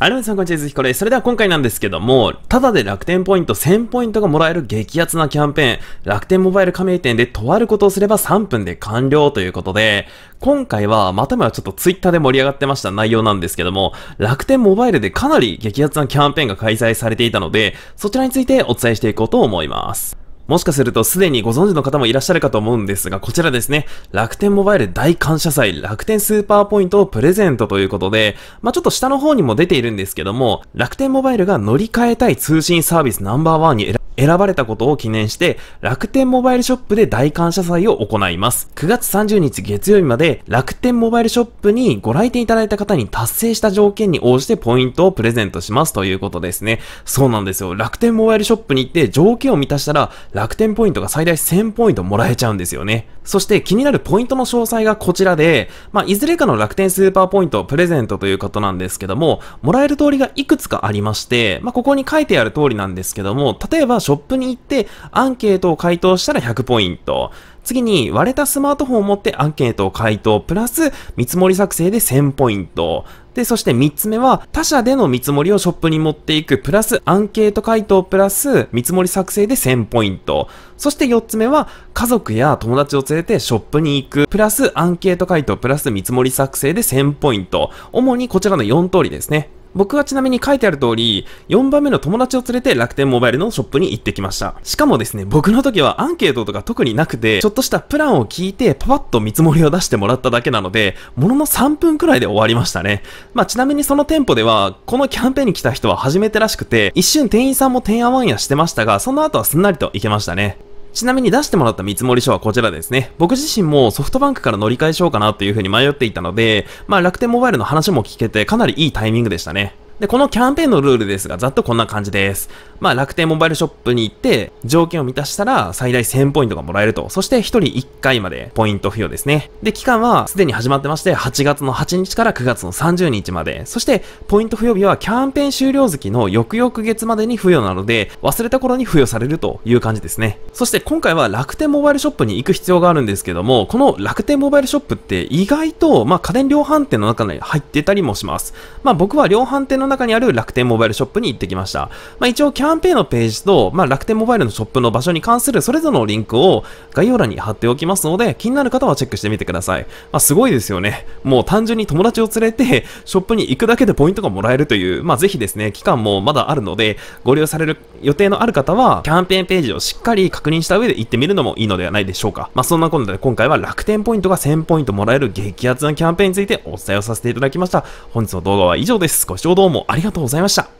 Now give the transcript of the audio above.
はい、皆さん、こんにちは、ずひこです。それでは今回なんですけども、ただで楽天ポイント1000ポイントがもらえる激アツなキャンペーン、楽天モバイル加盟店でとあることをすれば3分で完了ということで、今回はまたまたちょっとツイッターで盛り上がってました内容なんですけども、楽天モバイルでかなり激アツなキャンペーンが開催されていたので、そちらについてお伝えしていこうと思います。もしかするとすでにご存知の方もいらっしゃるかと思うんですが、こちらですね、楽天モバイル大感謝祭、楽天スーパーポイントをプレゼントということで、まあ、ちょっと下の方にも出ているんですけども、楽天モバイルが乗り換えたい通信サービスナンバーワンに選選ばれたことを記念して、楽天モバイルショップで大感謝祭を行います。9月30日月曜日まで、楽天モバイルショップにご来店いただいた方に達成した条件に応じてポイントをプレゼントしますということですね。そうなんですよ。楽天モバイルショップに行って条件を満たしたら、楽天ポイントが最大1000ポイントもらえちゃうんですよね。そして気になるポイントの詳細がこちらで、まあ、いずれかの楽天スーパーポイントをプレゼントということなんですけども、もらえる通りがいくつかありまして、まあ、ここに書いてある通りなんですけども、例えばショップに行ってアンケートを回答したら100ポイント。次に割れたスマートフォンを持ってアンケートを回答、プラス見積もり作成で1000ポイント。で、そして3つ目は他社での見積もりをショップに持っていく、プラスアンケート回答、プラス見積もり作成で1000ポイント。そして4つ目は家族や友達を連れてショップに行く、プラスアンケート回答、プラス見積もり作成で1000ポイント。主にこちらの4通りですね。僕はちなみに書いてある通り、4番目の友達を連れて楽天モバイルのショップに行ってきました。しかもですね、僕の時はアンケートとか特になくて、ちょっとしたプランを聞いて、パパッと見積もりを出してもらっただけなので、ものの3分くらいで終わりましたね。まあちなみにその店舗では、このキャンペーンに来た人は初めてらしくて、一瞬店員さんもてんやわんやしてましたが、その後はすんなりと行けましたね。ちなみに出してもらった見積書はこちらですね。僕自身もソフトバンクから乗り換えしようかなというふうに迷っていたので、まあ楽天モバイルの話も聞けてかなりいいタイミングでしたね。で、このキャンペーンのルールですが、ざっとこんな感じです。まあ、楽天モバイルショップに行って、条件を満たしたら最大1000ポイントがもらえると。そして、1人1回までポイント付与ですね。で、期間はすでに始まってまして、8月の8日から9月の30日まで。そして、ポイント付与日はキャンペーン終了月の翌々月までに付与なので、忘れた頃に付与されるという感じですね。そして、今回は楽天モバイルショップに行く必要があるんですけども、この楽天モバイルショップって意外と、まあ、家電量販店の中に入ってたりもします。まあ、僕は量販店の中にある楽天モバイルショップに行ってきました。まあ、一応キャンペーンのページと、まあ、楽天モバイルのショップの場所に関するそれぞれのリンクを概要欄に貼っておきますので、気になる方はチェックしてみてください。まあ、すごいですよね。もう単純に友達を連れて、ショップに行くだけでポイントがもらえるという、まあ、ぜひですね、期間もまだあるので、ご利用される予定のある方は、キャンペーンページをしっかり確認した上で行ってみるのもいいのではないでしょうか。まあ、そんなことで今回は楽天ポイントが1000ポイントもらえる激アツなキャンペーンについてお伝えをさせていただきました。本日の動画は以上です。ご視聴どうもありがとうございました。